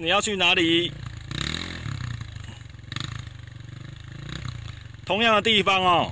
你要去哪里？同样的地方哦。